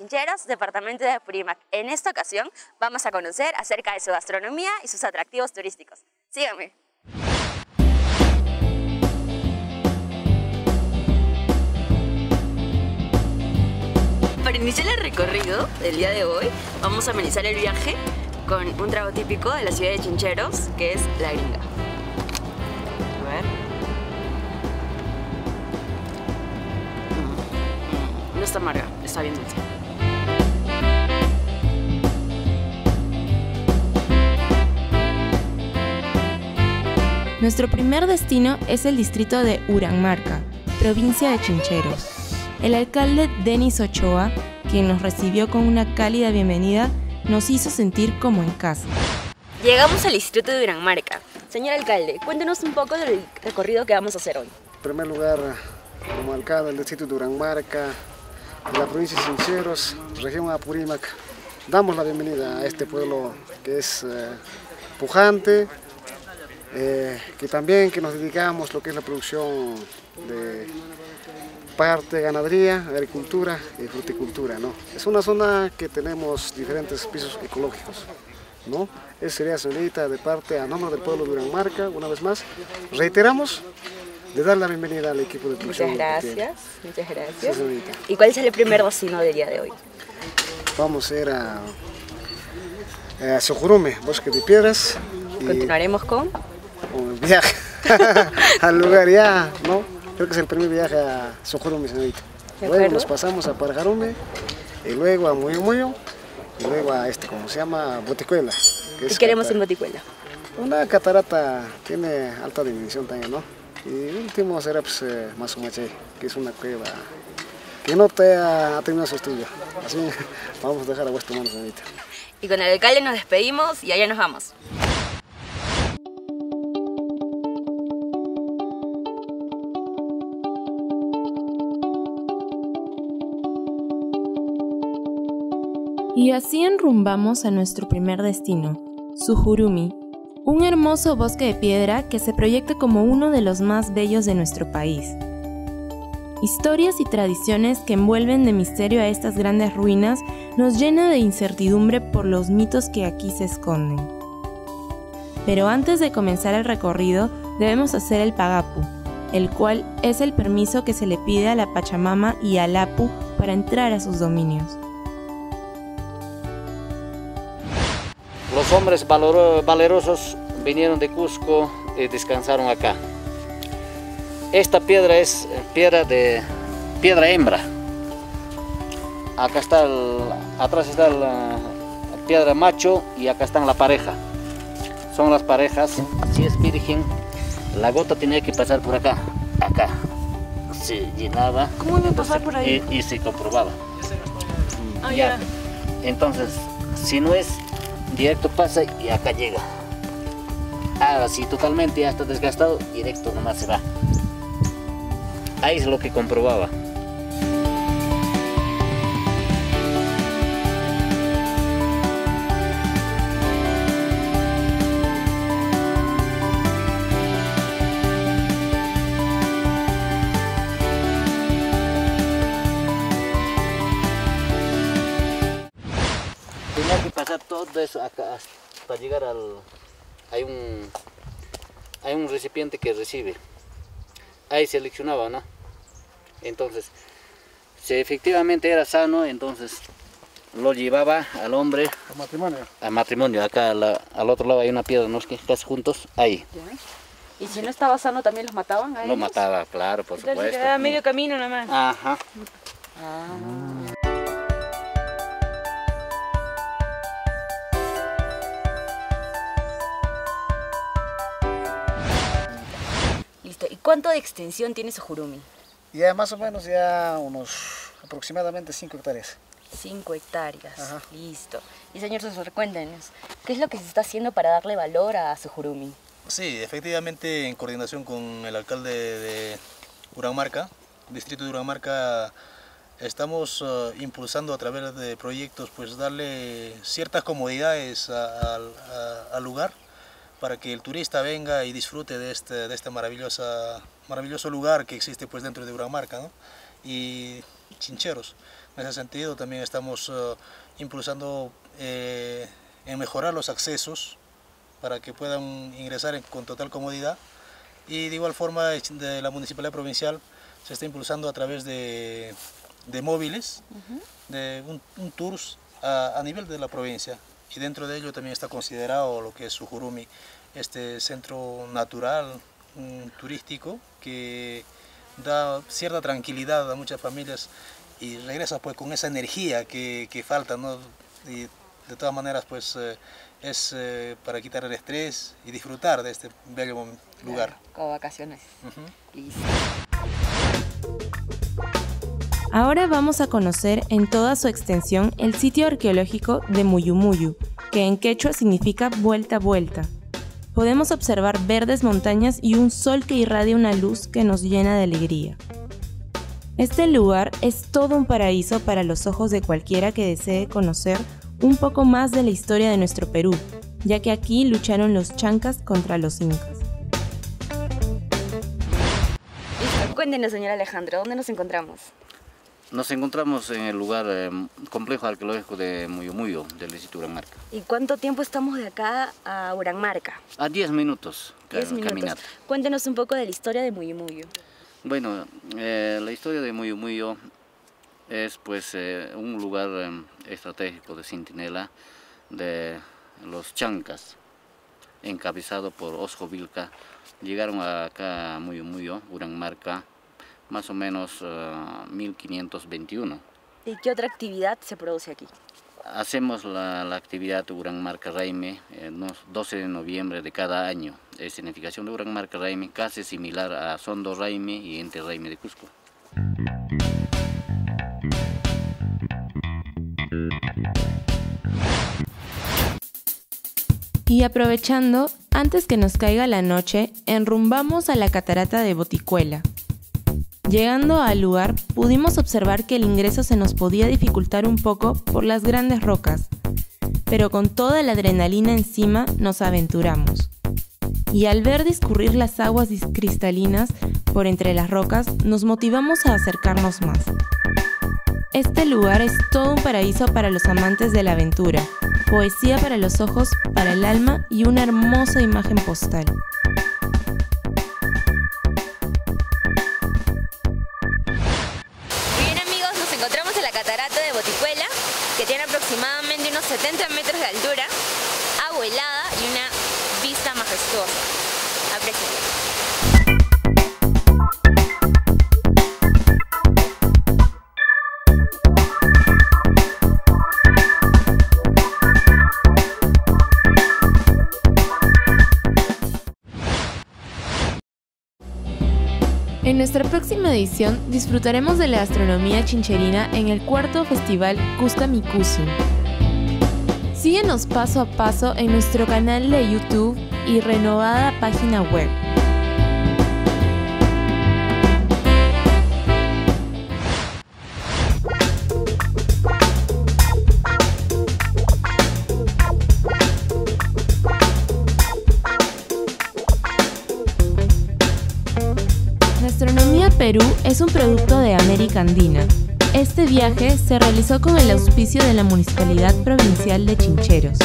Chincheros, departamento de Apurímac. En esta ocasión vamos a conocer acerca de su gastronomía y sus atractivos turísticos. Síganme. Para iniciar el recorrido del día de hoy, vamos a amenizar el viaje con un trago típico de la ciudad de Chincheros, que es la gringa. A ver. Mm, No está amarga, está bien dulce. Nuestro primer destino es el distrito de Uranmarca, provincia de Chincheros. El alcalde Denis Ochoa, quien nos recibió con una cálida bienvenida, nos hizo sentir como en casa. Llegamos al distrito de Uranmarca. Señor alcalde, cuéntenos un poco del recorrido que vamos a hacer hoy. En primer lugar, como alcalde del distrito de Uranmarca, de la provincia de Sinceros, región Apurímac, damos la bienvenida a este pueblo que es eh, pujante, eh, que también que nos dedicamos lo que es la producción de parte de ganadería, agricultura y fruticultura. ¿no? Es una zona que tenemos diferentes pisos ecológicos. ¿no? Esa sería señorita de parte a nombre del pueblo de Uranmarca, una vez más. Reiteramos de dar la bienvenida al equipo de producción. Muchas gracias, muchas Sí, gracias. señorita. ¿Y cuál es el primer destino del día de hoy? Vamos a ir a, a Sojurume, Bosque de Piedras. Continuaremos con... el viaje al lugar ya, ¿no? Creo que es el primer viaje a Sojurume, señorita. Luego nos pasamos a Parajarume, y luego a Muyo Muyo, y luego a este, como se llama, Boticuela. que ¿Qué es queremos cata- en Boticuela? Una catarata tiene alta dimensión también, ¿no? Y último será pues eh, Masumache, que es una cueva que no te ha, ha terminado su estudio. Así vamos a dejar a vuestra mano, señorita. Y con el alcalde nos despedimos y allá nos vamos. Y así enrumbamos a nuestro primer destino, Sujurumi, un hermoso bosque de piedra que se proyecta como uno de los más bellos de nuestro país. Historias y tradiciones que envuelven de misterio a estas grandes ruinas nos llena de incertidumbre por los mitos que aquí se esconden. Pero antes de comenzar el recorrido debemos hacer el pagapu, el cual es el permiso que se le pide a la Pachamama y al Apu para entrar a sus dominios. Los hombres valoro- valerosos vinieron de Cusco y descansaron acá. Esta piedra es piedra de piedra hembra. Acá está el, atrás está la piedra macho y acá están la pareja. Son las parejas. Si es virgen, la gota tenía que pasar por acá, acá. Se llenaba. ¿Cómo iba a pasar por ahí? Y, y se comprobaba. Ah, Ya. Entonces, si no es directo pasa y acá llega. Ahora, si totalmente ya está desgastado, directo nomás se va. Ahí es lo que comprobaba. Todo eso acá hasta llegar al... Hay un, hay un recipiente que recibe. Ahí seleccionaba, ¿no? Entonces, si efectivamente era sano, entonces lo llevaba al hombre El matrimonio. a matrimonio. Acá a la- al otro lado hay una piedra, ¿no? Que casi juntos, ahí. ¿Y si no estaba sano también los mataban a Lo mataba, claro, por Entonces supuesto. quedaba medio camino nada más. Ajá. Listo. Cuánto de extensión tiene Sojurumi? Ya más o menos ya unos aproximadamente 5 hectáreas. 5 hectáreas. Ajá. Listo. Y señor Sosor, cuéntenos, ¿qué es lo que se está haciendo para darle valor a Sojurumi? Sí, efectivamente, en coordinación con el alcalde de Uranmarca, distrito de Uranmarca, estamos eh, impulsando a través de proyectos, pues darle ciertas comodidades a- al- a- al lugar para que el turista venga y disfrute de este, de este maravillosa, maravilloso lugar que existe pues dentro de Uramarca ¿no? y Chincheros. En ese sentido también estamos eh, impulsando eh, en mejorar los accesos para que puedan ingresar con total comodidad y de igual forma de la Municipalidad Provincial se está impulsando a través de, de móviles, de un, un tours a, a, nivel de la provincia y dentro de ello también está considerado lo que es Sujurumi, este centro natural, turístico que da cierta tranquilidad a muchas familias y regresa pues con esa energía que, que falta, ¿no? Y de todas maneras pues eh, es eh, para quitar el estrés y disfrutar de este bello lugar. como vacaciones. Ahora vamos a conocer en toda su extensión el sitio arqueológico de Muyumuyu, que en quechua significa vuelta vuelta. Podemos observar verdes montañas y un sol que irradia una luz que nos llena de alegría. Este lugar es todo un paraíso para los ojos de cualquiera que desee conocer un poco más de la historia de nuestro Perú, ya que aquí lucharon los chancas contra los incas. Cuéntenos, señor Alejandro, ¿dónde nos encontramos? Nos encontramos en el lugar eh, complejo arqueológico de Muyumuyo, del distrito Uranmarca. ¿Y cuánto tiempo estamos de acá a Uranmarca? A 10 minutos, Diez minutos. Cuéntenos un poco de la historia de Muyumuyo. Bueno, eh, la historia de Muyumuyo es pues eh, un lugar eh, estratégico de centinela de los chancas, encabezado por Osjo Vilca. Llegaron acá a Muyumuyo, Uranmarca, más o menos 1521. ¿Y qué otra actividad se produce aquí? Hacemos la, la actividad Uranmarca Raime el 12 de noviembre de cada año. Es significación de Uranmarca Raime casi similar a Sondo Raime y Ente Raime de Cusco. Y aprovechando, antes que nos caiga la noche, enrumbamos a la catarata de Boticuela, Llegando al lugar, pudimos observar que el ingreso se nos podía dificultar un poco por las grandes rocas, pero con toda la adrenalina encima nos aventuramos. Y al ver discurrir las aguas cristalinas por entre las rocas, nos motivamos a acercarnos más. Este lugar es todo un paraíso para los amantes de la aventura, poesía para los ojos, para el alma y una hermosa imagen postal. Aproximadamente unos 70 metros de altura, agua helada y una vista majestuosa. Nuestra próxima edición disfrutaremos de la astronomía chincherina en el cuarto festival Cusca Mikusu. Síguenos paso a paso en nuestro canal de YouTube y renovada página web. Perú es un producto de América Andina. Este viaje se realizó con el auspicio de la Municipalidad Provincial de Chincheros.